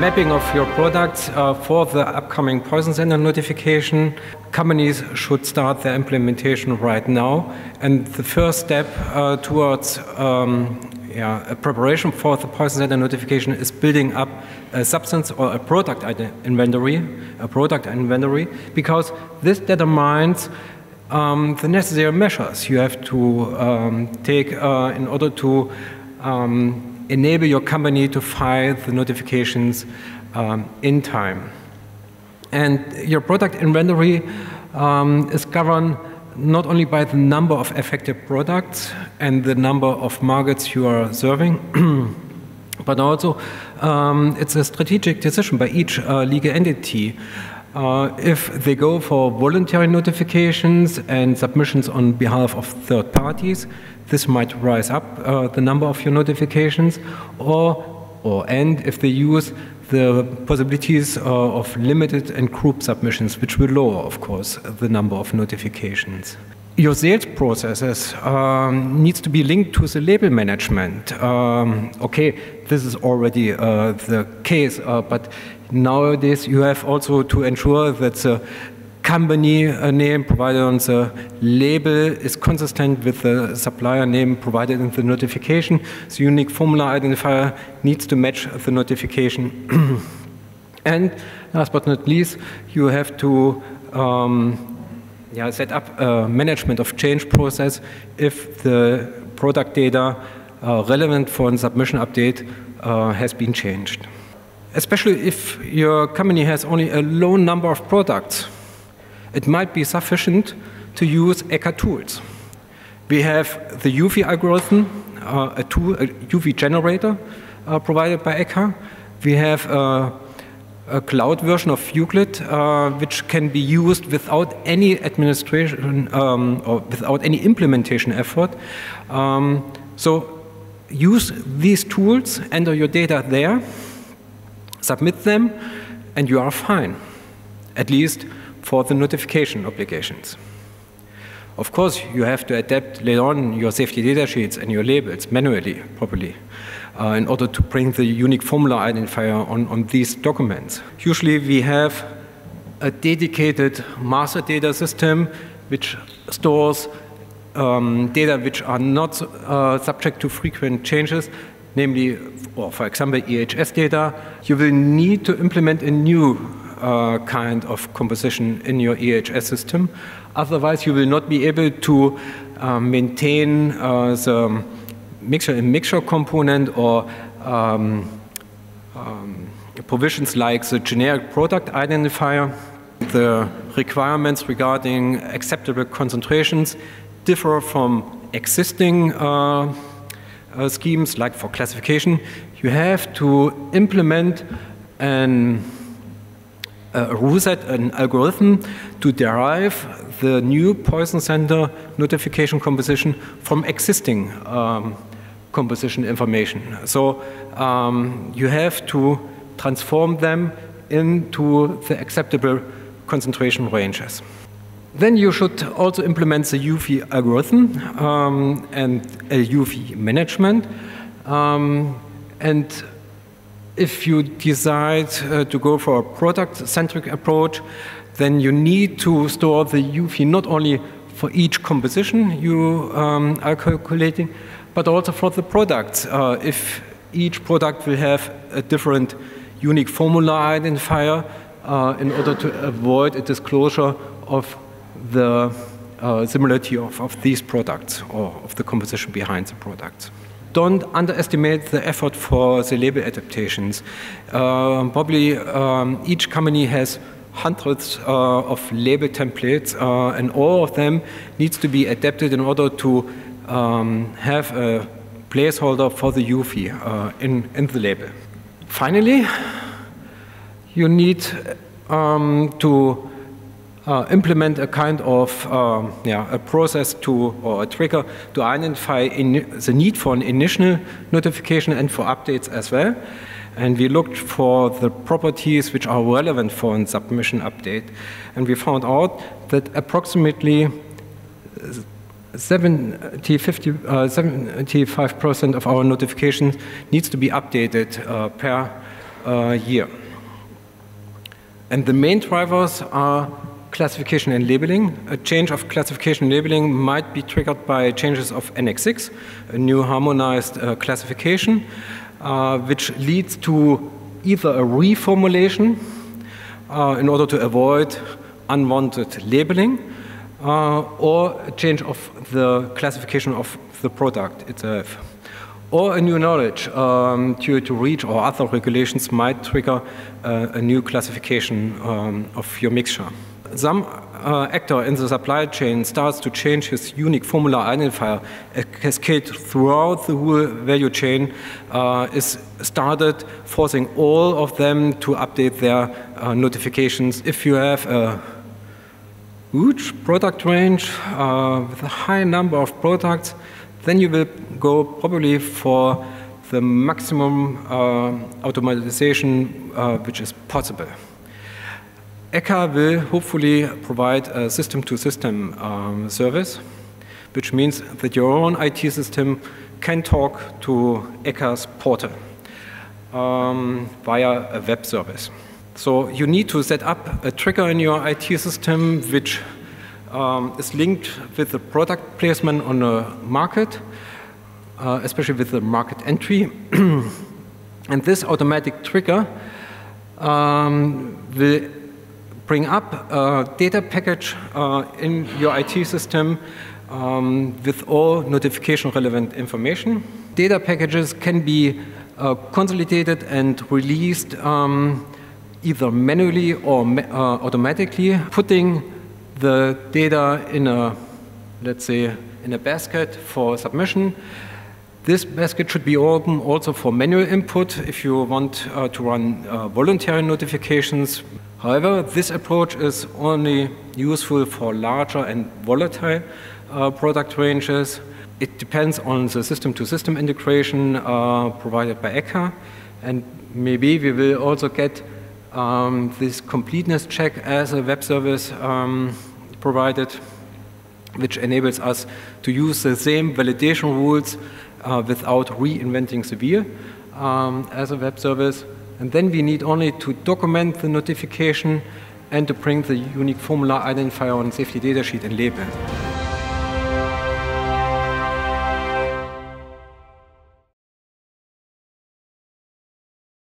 mapping of your products uh, for the upcoming poison center notification. Companies should start their implementation right now. And the first step uh, towards um, yeah, preparation for the poison center notification is building up a substance or a product inventory, a product inventory, because this determines um, the necessary measures you have to um, take uh, in order to um, enable your company to file the notifications um, in time. And your product inventory um, is governed not only by the number of effective products and the number of markets you are serving, but also um, it's a strategic decision by each uh, legal entity. Uh, if they go for voluntary notifications and submissions on behalf of third parties, this might rise up uh, the number of your notifications, or, or and if they use the possibilities uh, of limited and group submissions, which will lower, of course, the number of notifications. Your sales processes um, needs to be linked to the label management. Um, okay, this is already uh, the case, uh, but nowadays you have also to ensure that the company name provided on the label is consistent with the supplier name provided in the notification. The unique formula identifier needs to match the notification. and last but not least, you have to um, yeah, set up a management of change process if the product data uh, relevant for a submission update uh, has been changed. Especially if your company has only a low number of products, it might be sufficient to use ECHA tools. We have the UFI algorithm, uh, a, tool, a UFI generator uh, provided by ECHA. We have uh, a cloud version of IUCLID, uh, which can be used without any administration um, or without any implementation effort. Um, so use these tools, enter your data there, submit them, and you are fine. At least for the notification obligations. Of course, you have to adapt later on your safety data sheets and your labels manually, properly, uh, in order to bring the unique formula identifier on, on these documents. Usually we have a dedicated master data system which stores um, data which are not uh, subject to frequent changes, namely, or for example, EHS data. You will need to implement a new uh, kind of composition in your EHS system. Otherwise, you will not be able to uh, maintain uh, the mixture in mixture component or um, um, provisions like the generic product identifier. The requirements regarding acceptable concentrations differ from existing uh, uh, schemes, like for classification. You have to implement an a rule set, an algorithm to derive the new poison center notification composition from existing um, composition information. So um, you have to transform them into the acceptable concentration ranges. Then you should also implement the UFI algorithm um, and a UFI management. Um, and if you decide uh, to go for a product-centric approach, then you need to store the UFI not only for each composition you um, are calculating, but also for the products. Uh, if each product will have a different unique formula identifier uh, in order to avoid a disclosure of the uh, similarity of, of these products or of the composition behind the products don't underestimate the effort for the label adaptations. Uh, probably um, each company has hundreds uh, of label templates, uh, and all of them needs to be adapted in order to um, have a placeholder for the UFI uh, in, in the label. Finally, you need um, to implement a kind of um, yeah, a process to or a trigger to identify the need for an initial notification and for updates as well. And we looked for the properties which are relevant for a submission update. And we found out that approximately 70, 50, uh, 75% of our notifications needs to be updated uh, per uh, year. And the main drivers are classification and labeling. A change of classification labeling might be triggered by changes of Annex 6, a new harmonized uh, classification, uh, which leads to either a reformulation uh, in order to avoid unwanted labeling, uh, or a change of the classification of the product itself. Or a new knowledge um, due to REACH or other regulations might trigger uh, a new classification um, of your mixture. Some uh, actor in the supply chain starts to change his unique formula identifier, a cascade throughout the whole value chain uh, is started, forcing all of them to update their uh, notifications. If you have a huge product range uh, with a high number of products, then you will go probably for the maximum uh, automatization uh, which is possible. ECHA will hopefully provide a system-to-system -system, um, service, which means that your own IT system can talk to ECHA's portal um, via a web service. So you need to set up a trigger in your IT system which um, is linked with the product placement on a market, uh, especially with the market entry. and this automatic trigger um, will bring up a data package uh, in your IT system um, with all notification relevant information. Data packages can be uh, consolidated and released um, either manually or uh, automatically, putting the data in a, let's say, in a basket for submission. This basket should be open also for manual input if you want uh, to run uh, voluntary notifications. However, this approach is only useful for larger and volatile uh, product ranges. It depends on the system-to-system -system integration uh, provided by ECHA, and maybe we will also get um, this completeness check as a web service um, provided, which enables us to use the same validation rules uh, without reinventing the wheel um, as a web service. And then we need only to document the notification and to bring the unique formula identifier on safety datasheet and label.